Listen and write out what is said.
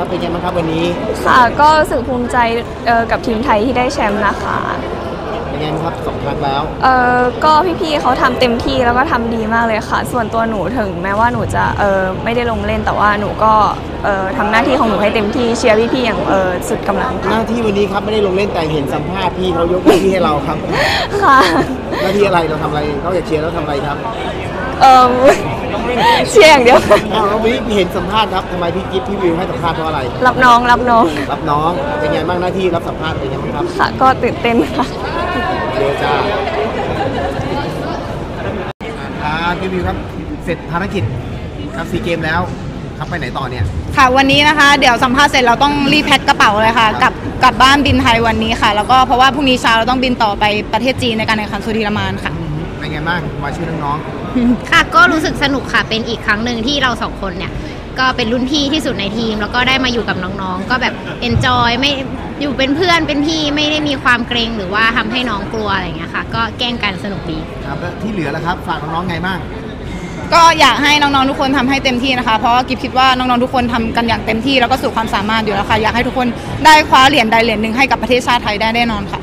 ครับเป็นไงบ้างครับวันนี้ ค่ะ ก็รู้สึกภูมิใจเอ่อกับทีมไทยที่ได้แชมป์นะคะ ไงบ้างครับสองครั้งแล้ว เออก็พี่ๆเขาทำเต็มที่แล้วก็ทำดีมากเลยค่ะ ส่วนตัวหนูถึงแม้ว่าหนูจะเออไม่ได้ลงเล่นแต่ว่าหนูก็เออทำหน้าที่ของหนูให้เต็มที่เชียร์พี่ๆอย่างเออสุดกำลังหค่ะน้าที่วันนี้ครับไม่ได้ลงเล่นแต่เห็นสัมภาษณ์พี่เขายกหน้าที่ให้เราครับ ค่ะหน้าที่อะไรเราทำอะไรนอกจากเชียร์แล้วทำอะไรครับเออเชียร์อย่างเดียว อ้าววันนี้เห็นสัมภาษณ์ครับทำไมพี่กิฟต์พี่วิวให้สัมภาษณ์เพราะอะไร รับน้องรับน้องรับน้องเป็นไงบ้างหน้าที่รับสัมภาษณ์เป็นไงบ้างครับค่ะก็ตื่นเต้นค่ะ เดี๋ยวจ้าอ่าพี่วิวครับ เสร็จภารกิจครับซีเกมแล้วครับไปไหนต่อเนี่ย ค่ะวันนี้นะคะ เดี๋ยวสัมภาษณ์เสร็จเราต้องรีบแพ็คกระเป๋าเลยค่ะครับกลับกลับบ้านบินไทยวันนี้ค่ะ แล้วก็เพราะว่าพรุ่งนี้เช้าเราต้องบินต่อไปประเทศจีนในการแข่งขันสุธีรามานค่ะ เป็นไงบ้างมาช่วยน้องค่ะก็รู้สึกสนุกค่ะเป็นอีกครั้งหนึ่งที่เราสองคนเนี่ย ก็เป็นรุ่นพี่ที่สุดในทีม แล้วก็ได้มาอยู่กับน้องๆ ก็แบบเอนจอยไม่อยู่เป็นเพื่อนเป็นพี่ไม่ได้มีความเกรงหรือว่าทำให้น้องกลัวอะไรอย่างเงี้ยค่ะ ก็แกล้งกันสนุกดีๆครับแล้วที่เหลือแล้วครับฝากน้องๆไงบ้างก็อยากให้น้องๆทุกคนทำให้เต็มที่นะคะ เพราะว่ากิฟคิดว่าน้องๆทุกคนทำกันอย่างเต็มที่แล้วก็สุดความสามารถอยู่แล้วค่ะอยากให้ทุกคนได้คว้าเหรียญใดเหรียญหนึ่งให้กับประเทศชาติไทยได้แน่นอนค่ะ